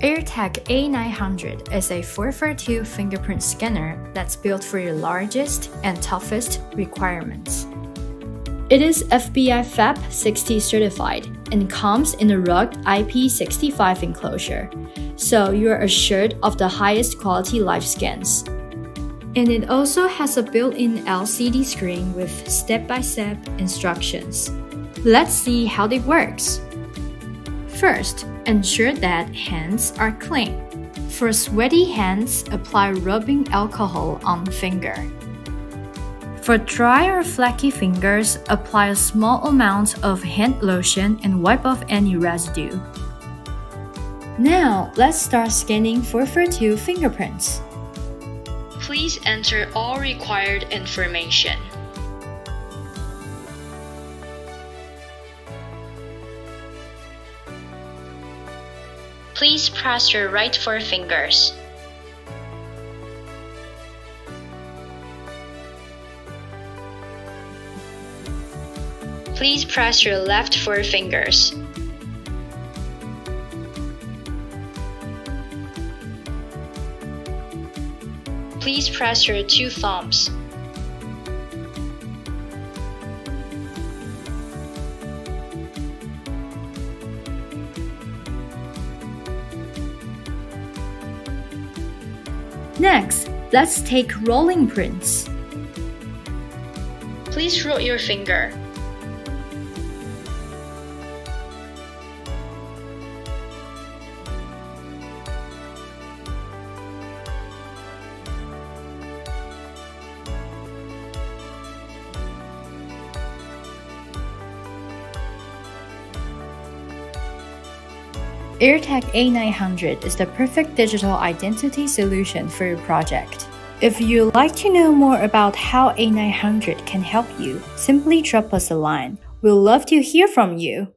Aratek A900 is a 442 fingerprint scanner that's built for your largest and toughest requirements. It is FBI FAP 60 certified and comes in a rugged IP65 enclosure, so you are assured of the highest quality live scans. And it also has a built-in LCD screen with step-by-step instructions. Let's see how it works. First, ensure that hands are clean. For sweaty hands, apply rubbing alcohol on finger. For dry or flaky fingers, apply a small amount of hand lotion and wipe off any residue. Now, let's start scanning 442 fingerprints. Please enter all required information. Please press your right four fingers. Please press your left four fingers. Please press your two thumbs. Next, let's take rolling prints. Please roll your finger. Aratek A900 is the perfect digital identity solution for your project. If you'd like to know more about how A900 can help you, simply drop us a line. We'll love to hear from you.